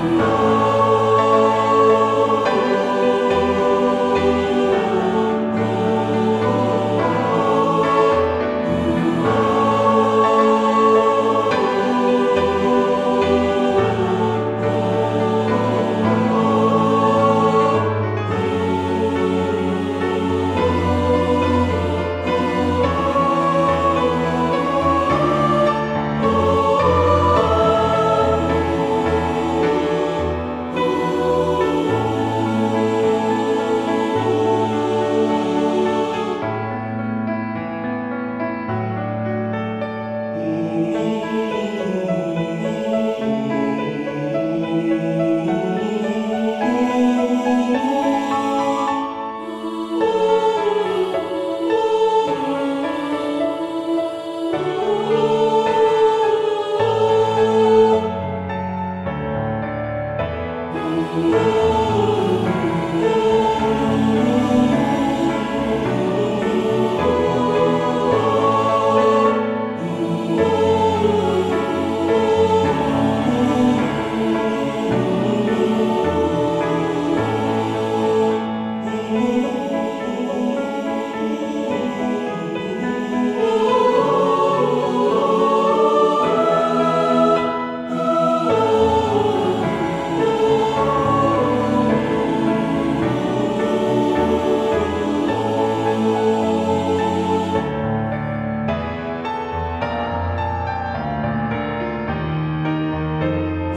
Lord.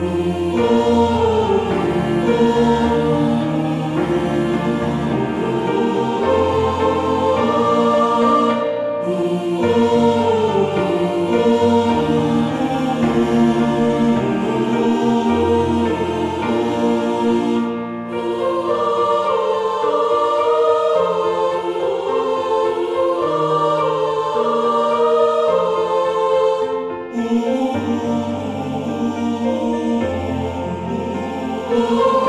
Oh Oh.